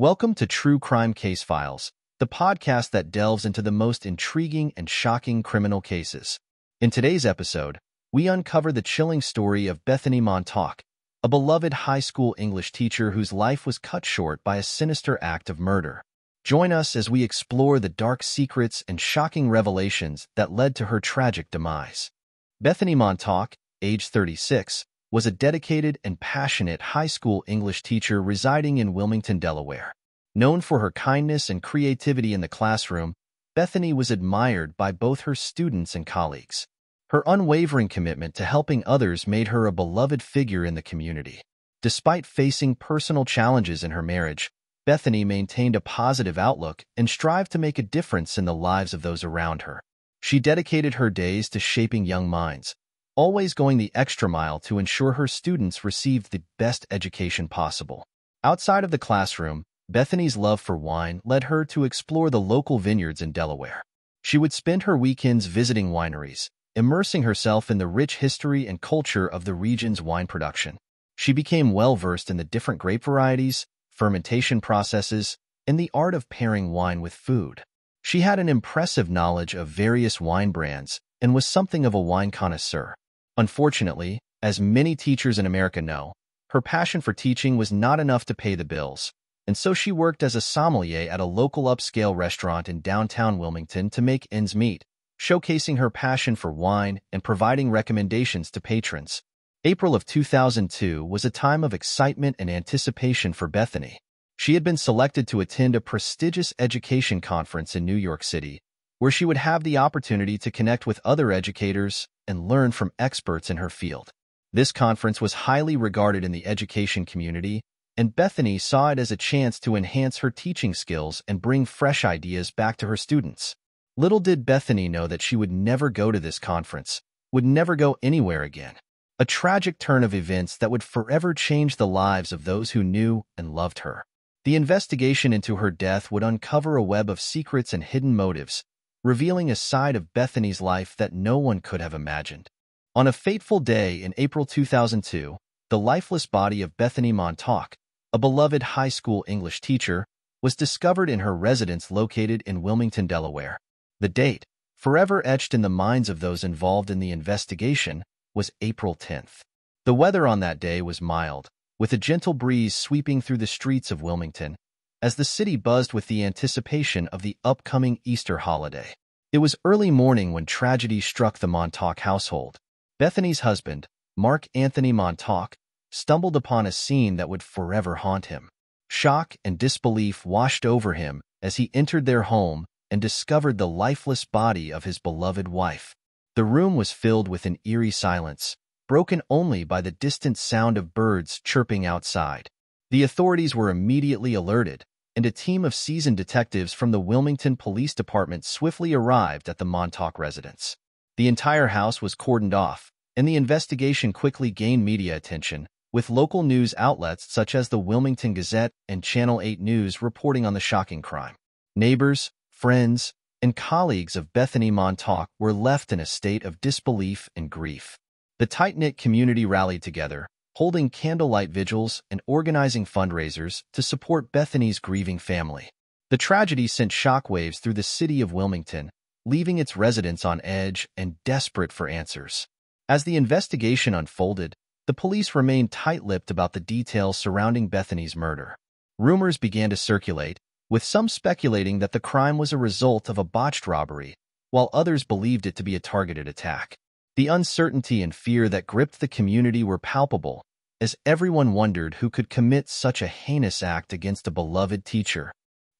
Welcome to True Crime Case Files, the podcast that delves into the most intriguing and shocking criminal cases. In today's episode, we uncover the chilling story of Bethany Montauk, a beloved high school English teacher whose life was cut short by a sinister act of murder. Join us as we explore the dark secrets and shocking revelations that led to her tragic demise. Bethany Montauk, age 36, was a dedicated and passionate high school English teacher residing in Wilmington, Delaware. Known for her kindness and creativity in the classroom, Bethany was admired by both her students and colleagues. Her unwavering commitment to helping others made her a beloved figure in the community. Despite facing personal challenges in her marriage, Bethany maintained a positive outlook and strived to make a difference in the lives of those around her. She dedicated her days to shaping young minds, always going the extra mile to ensure her students received the best education possible. Outside of the classroom, Bethany's love for wine led her to explore the local vineyards in Delaware. She would spend her weekends visiting wineries, immersing herself in the rich history and culture of the region's wine production. She became well-versed in the different grape varieties, fermentation processes, and the art of pairing wine with food. She had an impressive knowledge of various wine brands and was something of a wine connoisseur. Unfortunately, as many teachers in America know, her passion for teaching was not enough to pay the bills, and so she worked as a sommelier at a local upscale restaurant in downtown Wilmington to make ends meet, showcasing her passion for wine and providing recommendations to patrons. April of 2002 was a time of excitement and anticipation for Bethany. She had been selected to attend a prestigious education conference in New York City, where she would have the opportunity to connect with other educators and learn from experts in her field. This conference was highly regarded in the education community, and Bethany saw it as a chance to enhance her teaching skills and bring fresh ideas back to her students. Little did Bethany know that she would never go to this conference, would never go anywhere again. A tragic turn of events that would forever change the lives of those who knew and loved her. The investigation into her death would uncover a web of secrets and hidden motives, revealing a side of Bethany's life that no one could have imagined. On a fateful day in April 2002, the lifeless body of Bethany Montauk, a beloved high school English teacher, was discovered in her residence located in Wilmington, Delaware. The date, forever etched in the minds of those involved in the investigation, was April 10th. The weather on that day was mild, with a gentle breeze sweeping through the streets of Wilmington, as the city buzzed with the anticipation of the upcoming Easter holiday. It was early morning when tragedy struck the Montauk household. Bethany's husband, Mark Anthony Montauk, stumbled upon a scene that would forever haunt him. Shock and disbelief washed over him as he entered their home and discovered the lifeless body of his beloved wife. The room was filled with an eerie silence, broken only by the distant sound of birds chirping outside. The authorities were immediately alerted, and a team of seasoned detectives from the Wilmington Police Department swiftly arrived at the Montauk residence. The entire house was cordoned off, and the investigation quickly gained media attention, with local news outlets such as the Wilmington Gazette and Channel 8 News reporting on the shocking crime. Neighbors, friends, and colleagues of Bethany Montauk were left in a state of disbelief and grief. The tight-knit community rallied together, holding candlelight vigils and organizing fundraisers to support Bethany's grieving family. The tragedy sent shockwaves through the city of Wilmington, leaving its residents on edge and desperate for answers. As the investigation unfolded, the police remained tight-lipped about the details surrounding Bethany's murder. Rumors began to circulate, with some speculating that the crime was a result of a botched robbery, while others believed it to be a targeted attack. The uncertainty and fear that gripped the community were palpable, as everyone wondered who could commit such a heinous act against a beloved teacher.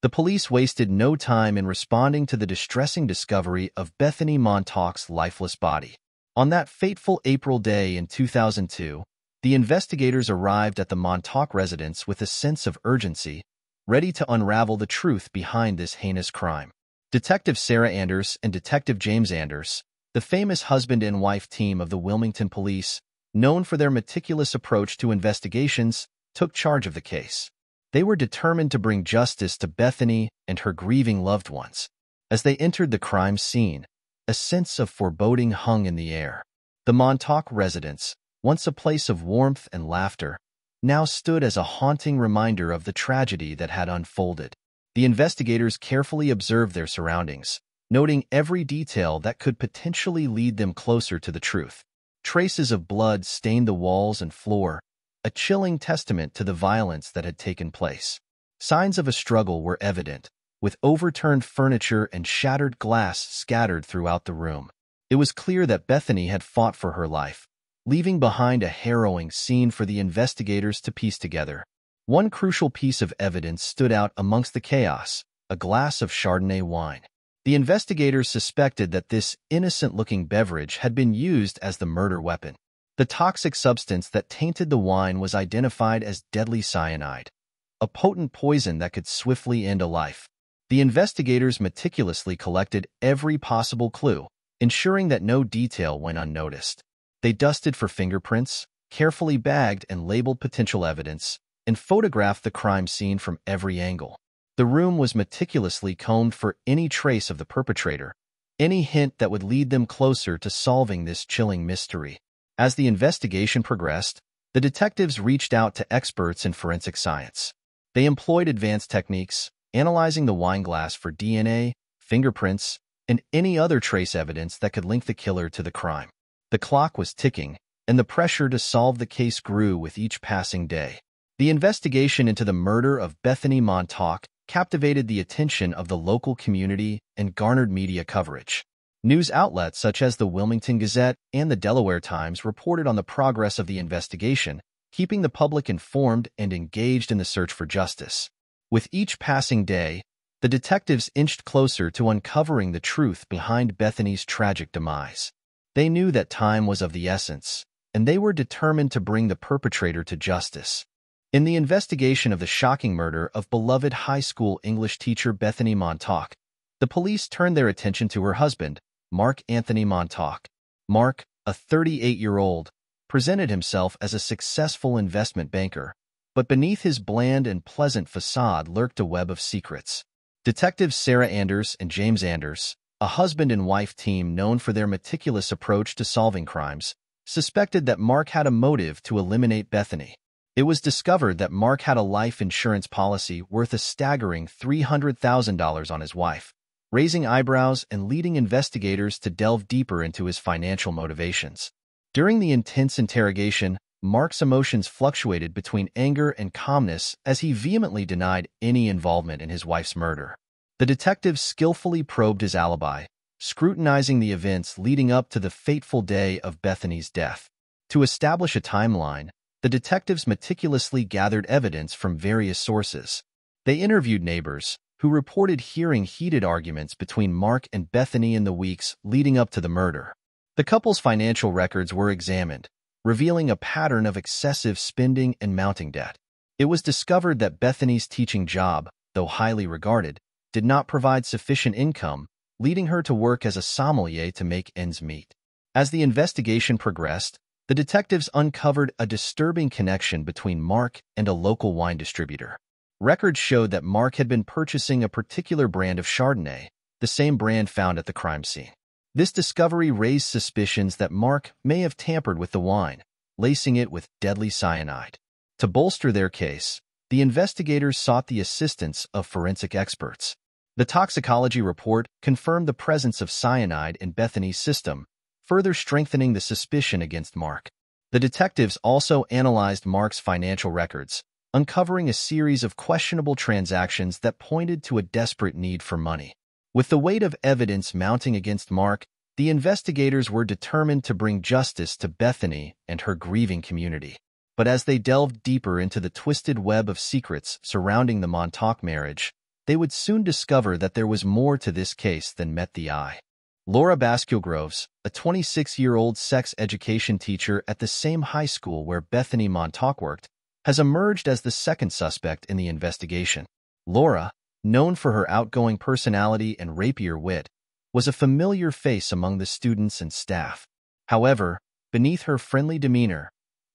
The police wasted no time in responding to the distressing discovery of Bethany Montauk's lifeless body. On that fateful April day in 2002, the investigators arrived at the Montauk residence with a sense of urgency, ready to unravel the truth behind this heinous crime. Detective Sarah Anders and Detective James Anders, the famous husband and wife team of the Wilmington Police, known for their meticulous approach to investigations, took charge of the case. They were determined to bring justice to Bethany and her grieving loved ones. As they entered the crime scene, a sense of foreboding hung in the air. The Montauk residence, once a place of warmth and laughter, now stood as a haunting reminder of the tragedy that had unfolded. The investigators carefully observed their surroundings, noting every detail that could potentially lead them closer to the truth. Traces of blood stained the walls and floor, a chilling testament to the violence that had taken place. Signs of a struggle were evident, with overturned furniture and shattered glass scattered throughout the room. It was clear that Bethany had fought for her life, leaving behind a harrowing scene for the investigators to piece together. One crucial piece of evidence stood out amongst the chaos, a glass of Chardonnay wine. The investigators suspected that this innocent-looking beverage had been used as the murder weapon. The toxic substance that tainted the wine was identified as deadly cyanide, a potent poison that could swiftly end a life. The investigators meticulously collected every possible clue, ensuring that no detail went unnoticed. They dusted for fingerprints, carefully bagged and labeled potential evidence, and photographed the crime scene from every angle. The room was meticulously combed for any trace of the perpetrator, any hint that would lead them closer to solving this chilling mystery. As the investigation progressed, the detectives reached out to experts in forensic science. They employed advanced techniques, analyzing the wine glass for DNA, fingerprints, and any other trace evidence that could link the killer to the crime. The clock was ticking, and the pressure to solve the case grew with each passing day. The investigation into the murder of Bethany Montauk captivated the attention of the local community and garnered media coverage. News outlets such as the Wilmington Gazette and the Delaware Times reported on the progress of the investigation, keeping the public informed and engaged in the search for justice. With each passing day, the detectives inched closer to uncovering the truth behind Bethany's tragic demise. They knew that time was of the essence, and they were determined to bring the perpetrator to justice. In the investigation of the shocking murder of beloved high school English teacher Bethany Montauk, the police turned their attention to her husband, Mark Anthony Montauk. Mark, a 38-year-old, presented himself as a successful investment banker, but beneath his bland and pleasant facade lurked a web of secrets. Detectives Sarah Anders and James Anders, a husband and wife team known for their meticulous approach to solving crimes, suspected that Mark had a motive to eliminate Bethany. It was discovered that Mark had a life insurance policy worth a staggering $300,000 on his wife, raising eyebrows and leading investigators to delve deeper into his financial motivations. During the intense interrogation, Mark's emotions fluctuated between anger and calmness as he vehemently denied any involvement in his wife's murder. The detectives skillfully probed his alibi, scrutinizing the events leading up to the fateful day of Bethany's death. To establish a timeline, the detectives meticulously gathered evidence from various sources. They interviewed neighbors, who reported hearing heated arguments between Mark and Bethany in the weeks leading up to the murder. The couple's financial records were examined, revealing a pattern of excessive spending and mounting debt. It was discovered that Bethany's teaching job, though highly regarded, did not provide sufficient income, leading her to work as a sommelier to make ends meet. As the investigation progressed, the detectives uncovered a disturbing connection between Mark and a local wine distributor. Records showed that Mark had been purchasing a particular brand of Chardonnay, the same brand found at the crime scene. This discovery raised suspicions that Mark may have tampered with the wine, lacing it with deadly cyanide. To bolster their case, the investigators sought the assistance of forensic experts. The toxicology report confirmed the presence of cyanide in Bethany's system, further strengthening the suspicion against Mark. The detectives also analyzed Mark's financial records, uncovering a series of questionable transactions that pointed to a desperate need for money. With the weight of evidence mounting against Mark, the investigators were determined to bring justice to Bethany and her grieving community. But as they delved deeper into the twisted web of secrets surrounding the Montauk marriage, they would soon discover that there was more to this case than met the eye. Laura Bascule-Groves, a 26-year-old sex education teacher at the same high school where Bethany Montauk worked, has emerged as the second suspect in the investigation. Laura, known for her outgoing personality and rapier wit, was a familiar face among the students and staff. However, beneath her friendly demeanor,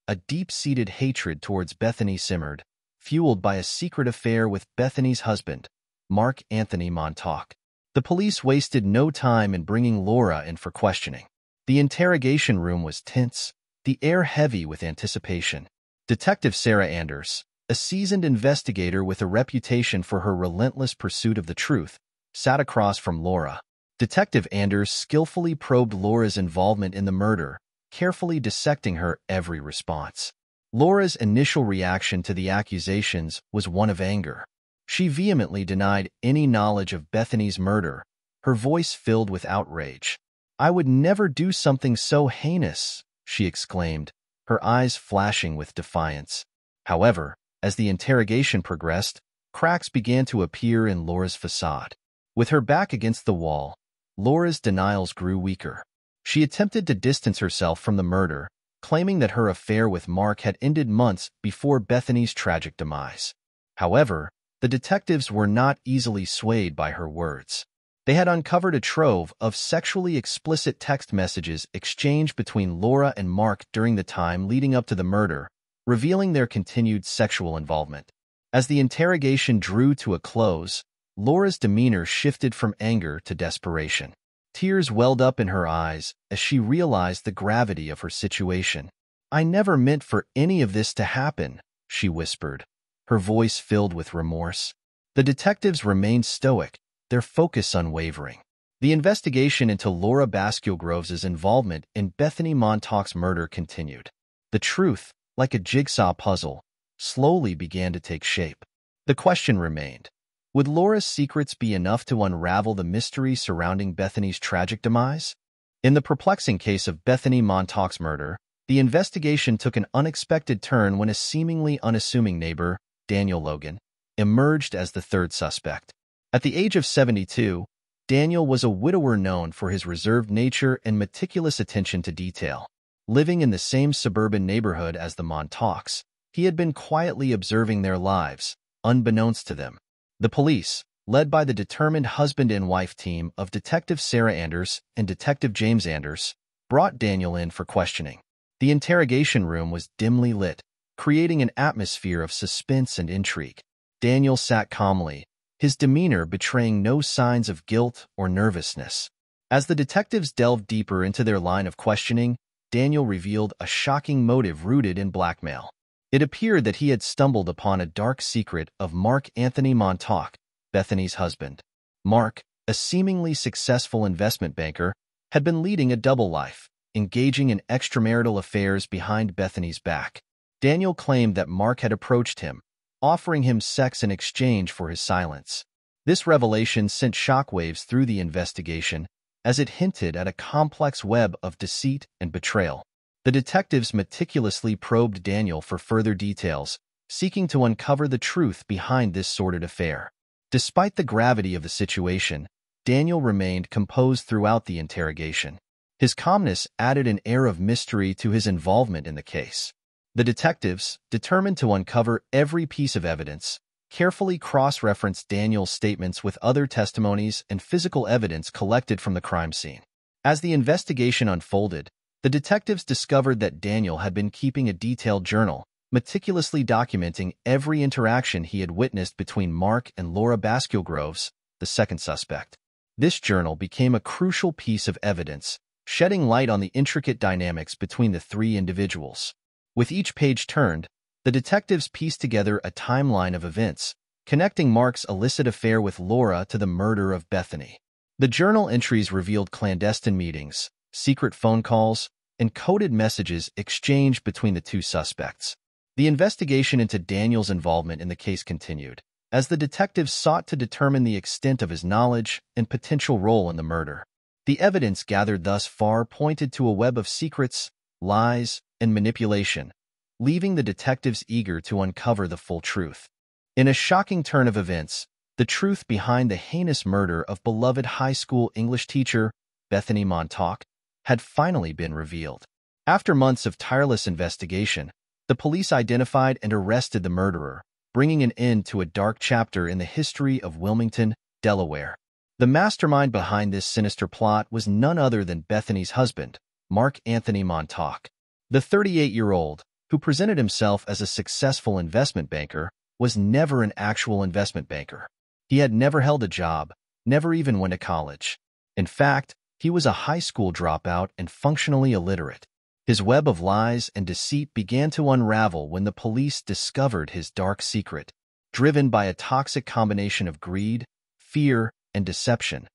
a deep-seated hatred towards Bethany simmered, fueled by a secret affair with Bethany's husband, Mark Anthony Montauk. The police wasted no time in bringing Laura in for questioning. The interrogation room was tense, the air heavy with anticipation. Detective Sarah Anders, a seasoned investigator with a reputation for her relentless pursuit of the truth, sat across from Laura. Detective Anders skillfully probed Laura's involvement in the murder, carefully dissecting her every response. Laura's initial reaction to the accusations was one of anger. She vehemently denied any knowledge of Bethany's murder, her voice filled with outrage. I would never do something so heinous, she exclaimed, her eyes flashing with defiance. However, as the interrogation progressed, cracks began to appear in Laura's facade. With her back against the wall, Laura's denials grew weaker. She attempted to distance herself from the murder, claiming that her affair with Mark had ended months before Bethany's tragic demise. However, the detectives were not easily swayed by her words. They had uncovered a trove of sexually explicit text messages exchanged between Laura and Mark during the time leading up to the murder, revealing their continued sexual involvement. As the interrogation drew to a close, Laura's demeanor shifted from anger to desperation. Tears welled up in her eyes as she realized the gravity of her situation. I never meant for any of this to happen, she whispered, her voice filled with remorse. The detectives remained stoic, their focus unwavering. The investigation into Laura Bascule-Groves' involvement in Bethany Montauk's murder continued. The truth, like a jigsaw puzzle, slowly began to take shape. The question remained, would Laura's secrets be enough to unravel the mystery surrounding Bethany's tragic demise? In the perplexing case of Bethany Montauk's murder, the investigation took an unexpected turn when a seemingly unassuming neighbor, Daniel Logan, emerged as the third suspect. At the age of 72, Daniel was a widower known for his reserved nature and meticulous attention to detail. Living in the same suburban neighborhood as the Montauks, he had been quietly observing their lives, unbeknownst to them. The police, led by the determined husband and wife team of Detective Sarah Anders and Detective James Anders, brought Daniel in for questioning. The interrogation room was dimly lit, creating an atmosphere of suspense and intrigue. Daniel sat calmly, his demeanor betraying no signs of guilt or nervousness. As the detectives delved deeper into their line of questioning, Daniel revealed a shocking motive rooted in blackmail. It appeared that he had stumbled upon a dark secret of Mark Anthony Montauk, Bethany's husband. Mark, a seemingly successful investment banker, had been leading a double life, engaging in extramarital affairs behind Bethany's back. Daniel claimed that Mark had approached him, offering him sex in exchange for his silence. This revelation sent shockwaves through the investigation, as it hinted at a complex web of deceit and betrayal. The detectives meticulously probed Daniel for further details, seeking to uncover the truth behind this sordid affair. Despite the gravity of the situation, Daniel remained composed throughout the interrogation. His calmness added an air of mystery to his involvement in the case. The detectives, determined to uncover every piece of evidence, carefully cross-referenced Daniel's statements with other testimonies and physical evidence collected from the crime scene. As the investigation unfolded, the detectives discovered that Daniel had been keeping a detailed journal, meticulously documenting every interaction he had witnessed between Mark and Laura Bascule-Groves, the second suspect. This journal became a crucial piece of evidence, shedding light on the intricate dynamics between the three individuals. With each page turned, the detectives pieced together a timeline of events, connecting Mark's illicit affair with Laura to the murder of Bethany. The journal entries revealed clandestine meetings, secret phone calls, and coded messages exchanged between the two suspects. The investigation into Daniel's involvement in the case continued, as the detectives sought to determine the extent of his knowledge and potential role in the murder. The evidence gathered thus far pointed to a web of secrets, lies, and manipulation, leaving the detectives eager to uncover the full truth. In a shocking turn of events, the truth behind the heinous murder of beloved high school English teacher Bethany Montauk had finally been revealed. After months of tireless investigation, the police identified and arrested the murderer, bringing an end to a dark chapter in the history of Wilmington, Delaware. The mastermind behind this sinister plot was none other than Bethany's husband, Mark Anthony Montauk. The 38-year-old, who presented himself as a successful investment banker, was never an actual investment banker. He had never held a job, never even went to college. In fact, he was a high school dropout and functionally illiterate. His web of lies and deceit began to unravel when the police discovered his dark secret. Driven by a toxic combination of greed, fear, and deception,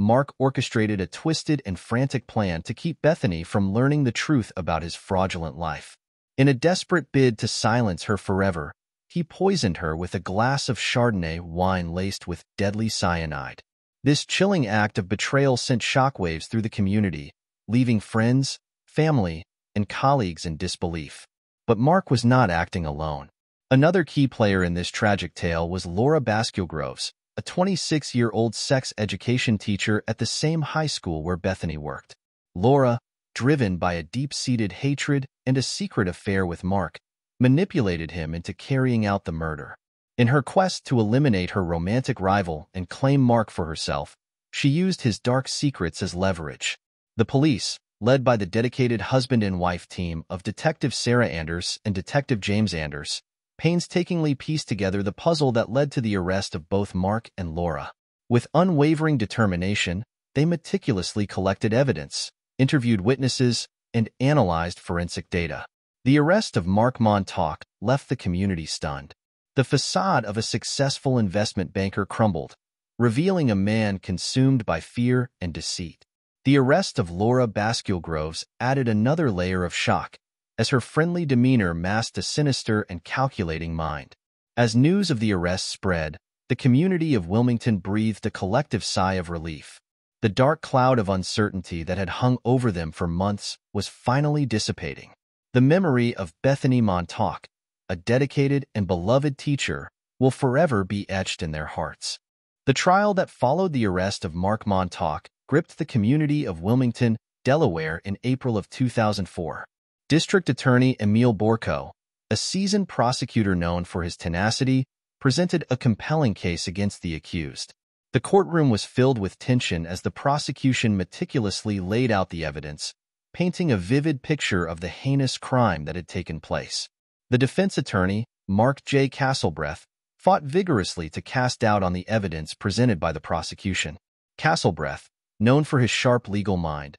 Mark orchestrated a twisted and frantic plan to keep Bethany from learning the truth about his fraudulent life. In a desperate bid to silence her forever, he poisoned her with a glass of Chardonnay wine laced with deadly cyanide. This chilling act of betrayal sent shockwaves through the community, leaving friends, family, and colleagues in disbelief. But Mark was not acting alone. Another key player in this tragic tale was Laura Bascule-Groves, a 26-year-old sex education teacher at the same high school where Bethany worked. Laura, driven by a deep-seated hatred and a secret affair with Mark, manipulated him into carrying out the murder. In her quest to eliminate her romantic rival and claim Mark for herself, she used his dark secrets as leverage. The police, led by the dedicated husband and wife team of Detective Sarah Anders and Detective James Anders, painstakingly pieced together the puzzle that led to the arrest of both Mark and Laura. With unwavering determination, they meticulously collected evidence, interviewed witnesses, and analyzed forensic data. The arrest of Mark Montauk left the community stunned. The facade of a successful investment banker crumbled, revealing a man consumed by fear and deceit. The arrest of Laura Bascule-Groves added another layer of shock, as her friendly demeanor masked a sinister and calculating mind. As news of the arrest spread, the community of Wilmington breathed a collective sigh of relief. The dark cloud of uncertainty that had hung over them for months was finally dissipating. The memory of Bethany Montauk, a dedicated and beloved teacher, will forever be etched in their hearts. The trial that followed the arrest of Mark Montauk gripped the community of Wilmington, Delaware in April of 2004. District Attorney Emil Borko, a seasoned prosecutor known for his tenacity, presented a compelling case against the accused. The courtroom was filled with tension as the prosecution meticulously laid out the evidence, painting a vivid picture of the heinous crime that had taken place. The defense attorney, Mark J. Castlebreath, fought vigorously to cast doubt on the evidence presented by the prosecution. Castlebreath, known for his sharp legal mind,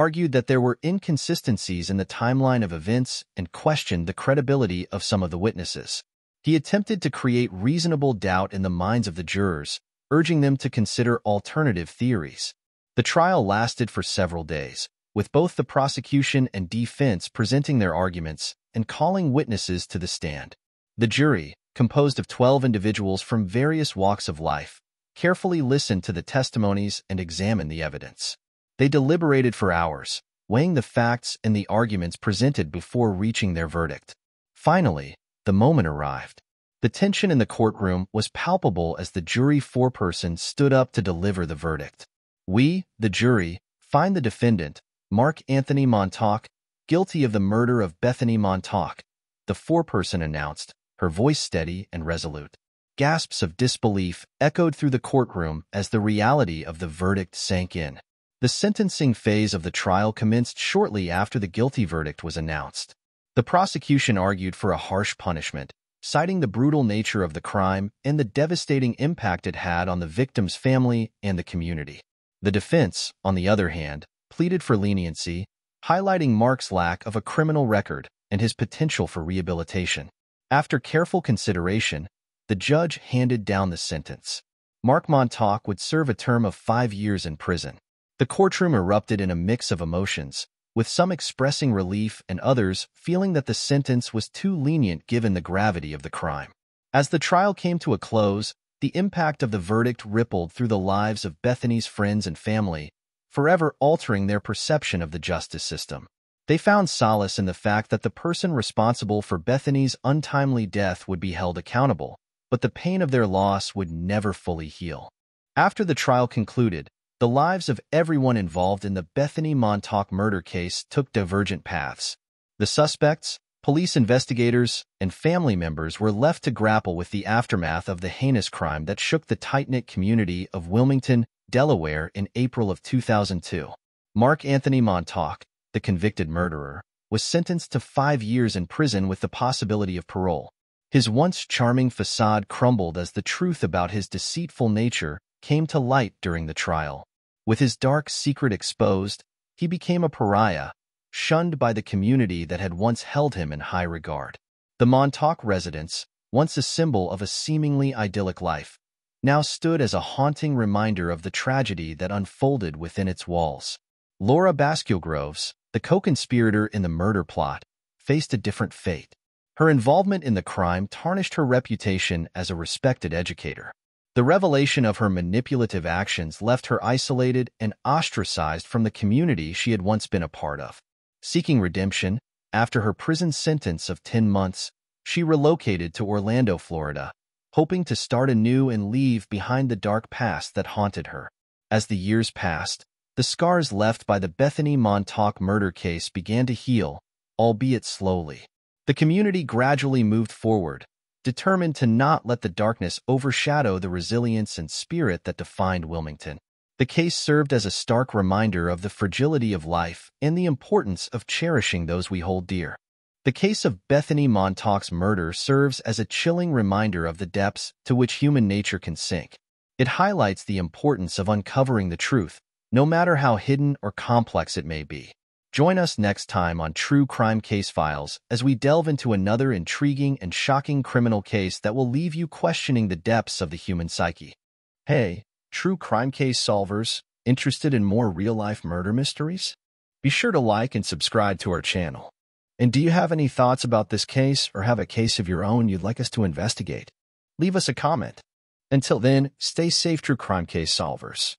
argued that there were inconsistencies in the timeline of events and questioned the credibility of some of the witnesses. He attempted to create reasonable doubt in the minds of the jurors, urging them to consider alternative theories. The trial lasted for several days, with both the prosecution and defense presenting their arguments and calling witnesses to the stand. The jury, composed of 12 individuals from various walks of life, carefully listened to the testimonies and examined the evidence. They deliberated for hours, weighing the facts and the arguments presented before reaching their verdict. Finally, the moment arrived. The tension in the courtroom was palpable as the jury foreperson stood up to deliver the verdict. We, the jury, find the defendant, Mark Anthony Montauk, guilty of the murder of Bethany Montauk, the foreperson announced, her voice steady and resolute. Gasps of disbelief echoed through the courtroom as the reality of the verdict sank in. The sentencing phase of the trial commenced shortly after the guilty verdict was announced. The prosecution argued for a harsh punishment, citing the brutal nature of the crime and the devastating impact it had on the victim's family and the community. The defense, on the other hand, pleaded for leniency, highlighting Mark's lack of a criminal record and his potential for rehabilitation. After careful consideration, the judge handed down the sentence. Mark Montauk would serve a term of five years in prison. The courtroom erupted in a mix of emotions, with some expressing relief and others feeling that the sentence was too lenient given the gravity of the crime. As the trial came to a close, the impact of the verdict rippled through the lives of Bethany's friends and family, forever altering their perception of the justice system. They found solace in the fact that the person responsible for Bethany's untimely death would be held accountable, but the pain of their loss would never fully heal. After the trial concluded, the lives of everyone involved in the Bethany Montauk murder case took divergent paths. The suspects, police investigators, and family members were left to grapple with the aftermath of the heinous crime that shook the tight-knit community of Wilmington, Delaware in April of 2002. Mark Anthony Montauk, the convicted murderer, was sentenced to five years in prison with the possibility of parole. His once charming facade crumbled as the truth about his deceitful nature came to light during the trial. With his dark secret exposed, he became a pariah, shunned by the community that had once held him in high regard. The Montauk residence, once a symbol of a seemingly idyllic life, now stood as a haunting reminder of the tragedy that unfolded within its walls. Laura Bascule-Groves, the co-conspirator in the murder plot, faced a different fate. Her involvement in the crime tarnished her reputation as a respected educator. The revelation of her manipulative actions left her isolated and ostracized from the community she had once been a part of. Seeking redemption, after her prison sentence of 10 months, she relocated to Orlando, Florida, hoping to start anew and leave behind the dark past that haunted her. As the years passed, the scars left by the Bethany Montauk murder case began to heal, albeit slowly. The community gradually moved forward, determined to not let the darkness overshadow the resilience and spirit that defined Wilmington. The case served as a stark reminder of the fragility of life and the importance of cherishing those we hold dear. The case of Bethany Montauk's murder serves as a chilling reminder of the depths to which human nature can sink. It highlights the importance of uncovering the truth, no matter how hidden or complex it may be. Join us next time on True Crime Case Files as we delve into another intriguing and shocking criminal case that will leave you questioning the depths of the human psyche. Hey, true crime case solvers, interested in more real-life murder mysteries? Be sure to like and subscribe to our channel. And do you have any thoughts about this case or have a case of your own you'd like us to investigate? Leave us a comment. Until then, stay safe, true crime case solvers.